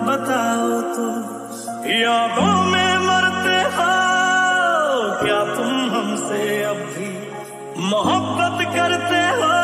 बताओ तो। यादों में मरते हो क्या तुम हमसे अब भी मोहब्बत करते हो?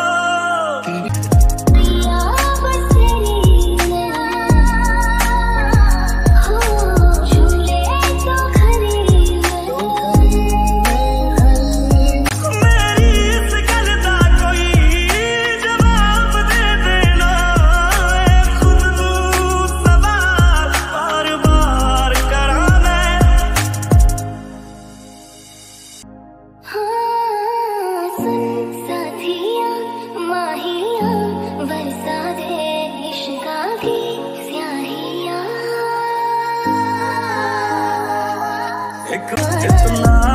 एक जितना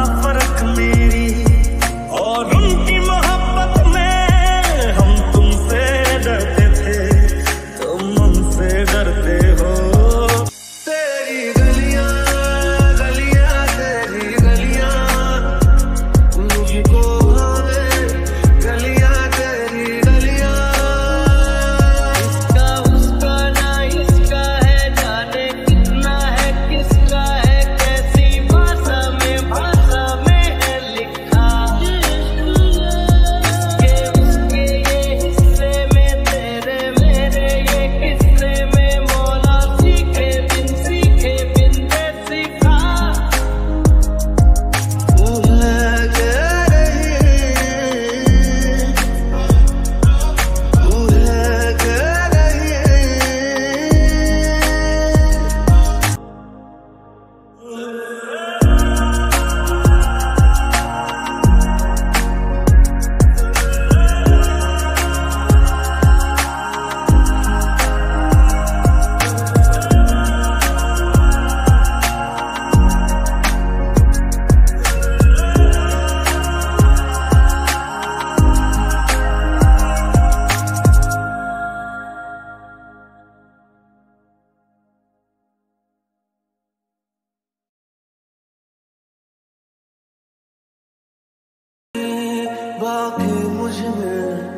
बाकी मुझ में